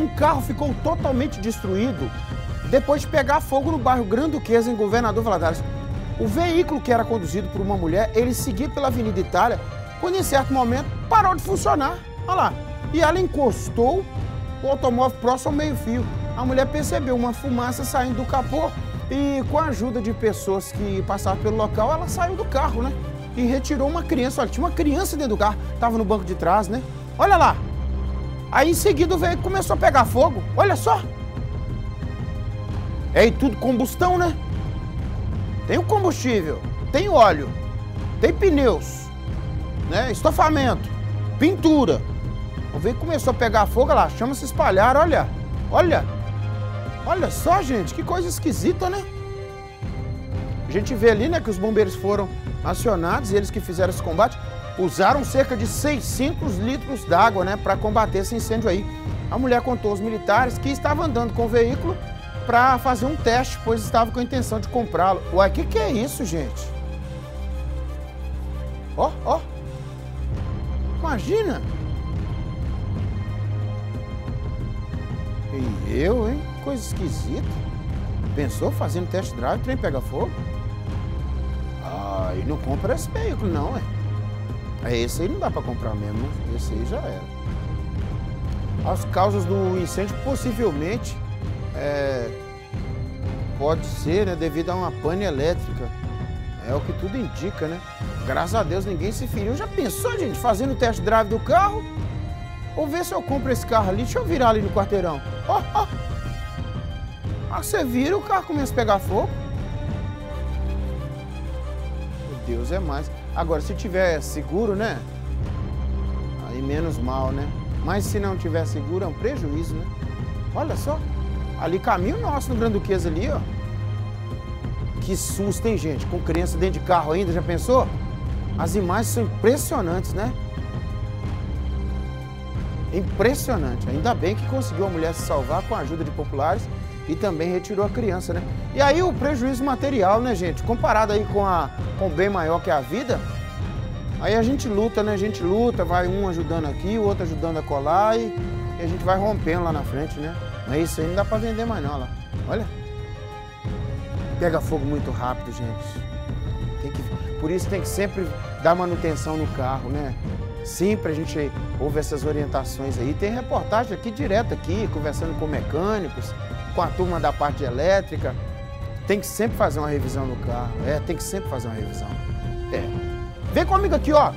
Um carro ficou totalmente destruído depois de pegar fogo no bairro Granduquesa, em Governador Valadares. O veículo que era conduzido por uma mulher, ele seguia pela Avenida Itália, quando em certo momento parou de funcionar. Olha lá. E ela encostou o automóvel próximo ao meio-fio. A mulher percebeu uma fumaça saindo do capô e, com a ajuda de pessoas que passavam pelo local, ela saiu do carro, né? E retirou uma criança. Olha, tinha uma criança dentro do carro, estava no banco de trás, né? Olha lá. Aí em seguida o veículo começou a pegar fogo. Olha só. É e tudo combustão, né? Tem o combustível, tem óleo, tem pneus, né? Estofamento, pintura. O veículo começou a pegar fogo, lá, chama se espalhar, olha. Olha. Olha só, gente, que coisa esquisita, né? A gente vê ali, né, que os bombeiros foram acionados e eles que fizeram esse combate usaram cerca de 600 litros d'água, né, para combater esse incêndio aí. A mulher contou aos militares que estava andando com o veículo para fazer um teste, pois estava com a intenção de comprá-lo. Uai, o que, que é isso, gente? Ó, ó. Imagina. E eu, hein? Coisa esquisita. Pensou fazendo test drive, o trem pega fogo? Ah, e não compra esse veículo, não, é. É esse aí não dá para comprar mesmo, né? Esse aí já era. As causas do incêndio possivelmente é, pode ser né, devido a uma pane elétrica. É o que tudo indica, né? Graças a Deus ninguém se feriu. Já pensou, gente, fazendo o test drive do carro? Ou ver se eu compro esse carro ali. Deixa eu virar ali no quarteirão. Oh. Oh. Ah, você vira, o carro começa a pegar fogo. Meu Deus, é mais. Agora, se tiver seguro, né? Aí menos mal, né? Mas se não tiver seguro, é um prejuízo, né? Olha só. Ali caminho nosso no Granduquês ali, ó. Que susto, hein, gente? Com criança dentro de carro ainda, já pensou? As imagens são impressionantes, né? Impressionante. Ainda bem que conseguiu a mulher se salvar com a ajuda de populares e também retirou a criança, né? E aí o prejuízo material, né, gente? Comparado aí com, a, com o bem maior que é a vida, aí a gente luta, né? A gente luta, vai um ajudando aqui, o outro ajudando a colar e, e a gente vai rompendo lá na frente, né? Mas isso aí não dá pra vender mais não, lá. Olha. Pega fogo muito rápido, gente. Tem que, por isso tem que sempre dar manutenção no carro, né? Sempre a gente ouve essas orientações aí. Tem reportagem aqui direto aqui, conversando com mecânicos, com a turma da parte elétrica. Tem que sempre fazer uma revisão no carro. É, tem que sempre fazer uma revisão. É. Vem comigo aqui, ó.